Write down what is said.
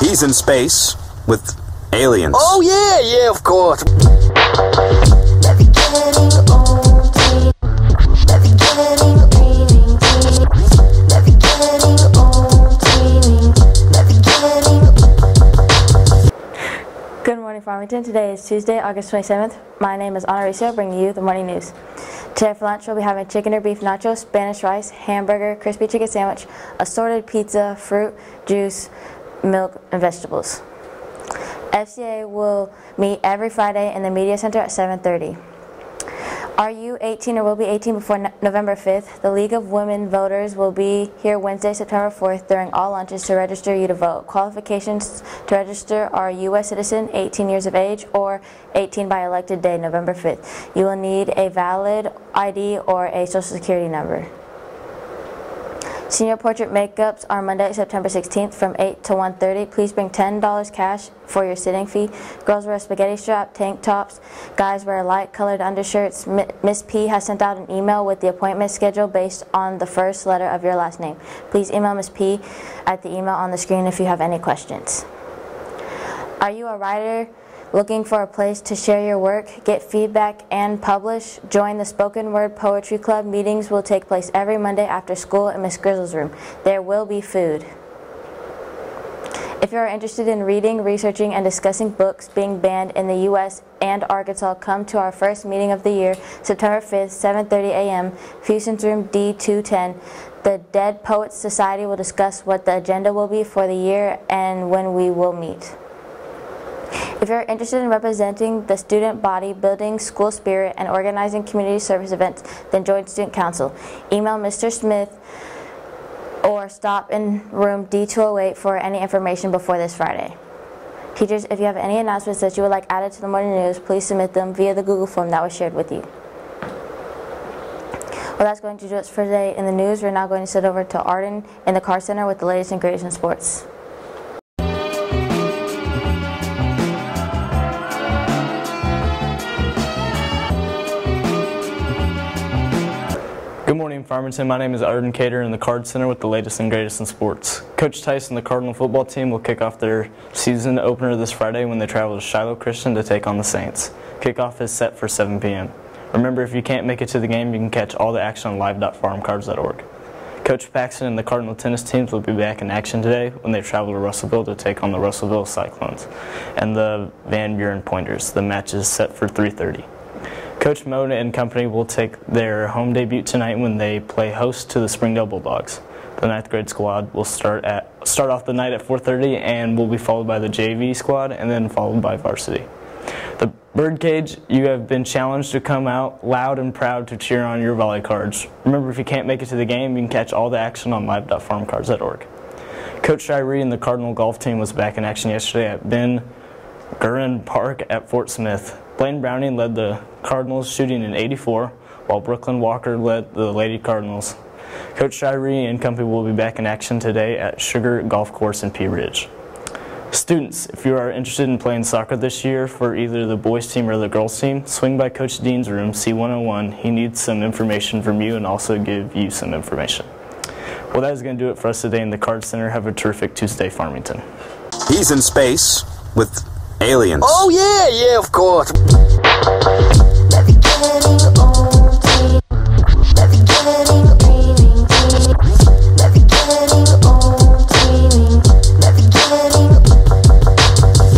He's in space with aliens. Oh, yeah, yeah, of course. Good morning, Farmington. Today is Tuesday, August 27th. My name is Anaricio, bringing you the morning news. Today for lunch, we'll be having chicken or beef nachos, Spanish rice, hamburger, crispy chicken sandwich, assorted pizza, fruit, juice, milk, and vegetables. FCA will meet every Friday in the Media Center at 7.30. Are you 18 or will be 18 before No- November 5th? The League of Women Voters will be here Wednesday, September 4th during all lunches to register you to vote. Qualifications to register are U.S. citizen, 18 years of age, or 18 by elected day, November 5th. You will need a valid ID or a social security number. Senior portrait makeups are Monday, September 16th from 8 to 1.30. Please bring $10 cash for your sitting fee. Girls wear spaghetti strap tank tops. Guys wear light colored undershirts. Mi- Miss P has sent out an email with the appointment schedule based on the first letter of your last name. Please email Miss P at the email on the screen if you have any questions. Are you a writer looking for a place to share your work, get feedback, and publish? Join the Spoken Word Poetry Club. Meetings will take place every Monday after school in Miss Grizzle's room. There will be food. If you are interested in reading, researching, and discussing books being banned in the U.S. and Arkansas, come to our first meeting of the year, September 5th, 7:30 a.m., Fusion's Room D210. The Dead Poets Society will discuss what the agenda will be for the year and when we will meet. If you're interested in representing the student body, building school spirit, and organizing community service events, then join Student Council. Email Mr. Smith or stop in room D208 for any information before this Friday. Teachers, if you have any announcements that you would like added to the morning news, please submit them via the Google form that was shared with you. Well, that's going to do it for today in the news. We're now going to sit over to Arden in the Card Center with the latest and greatest in sports. Good morning, Farmington. My name is Arden Cater in the Card Center with the latest and greatest in sports. Coach Tyson, the Cardinal football team, will kick off their season opener this Friday when they travel to Shiloh Christian to take on the Saints. Kickoff is set for 7 p.m. Remember, if you can't make it to the game, you can catch all the action on live.farmcards.org. Coach Paxton and the Cardinal tennis teams will be back in action today when they travel to Russellville to take on the Russellville Cyclones and the Van Buren Pointers. The match is set for 3:30. Coach Mona and company will take their home debut tonight when they play host to the Springdale Bulldogs. The ninth grade squad will start at start off the night at 4:30 and will be followed by the JV squad and then followed by varsity. The Birdcage, you have been challenged to come out loud and proud to cheer on your volley cards. Remember, if you can't make it to the game, you can catch all the action on live.farmcards.org. Coach Shirey and the Cardinal golf team was back in action yesterday at Ben Geren Park at Fort Smith. Blaine Browning led the Cardinals shooting in 84, while Brooklyn Walker led the Lady Cardinals. Coach Shirey and company will be back in action today at Sugar Golf Course in Pea Ridge. Students, if you are interested in playing soccer this year for either the boys team or the girls team, swing by Coach Dean's room, C101. He needs some information from you and also give you some information. Well, that is going to do it for us today in the Card Center. Have a terrific Tuesday, Farmington. He's in space with aliens. Oh, yeah, yeah, of course.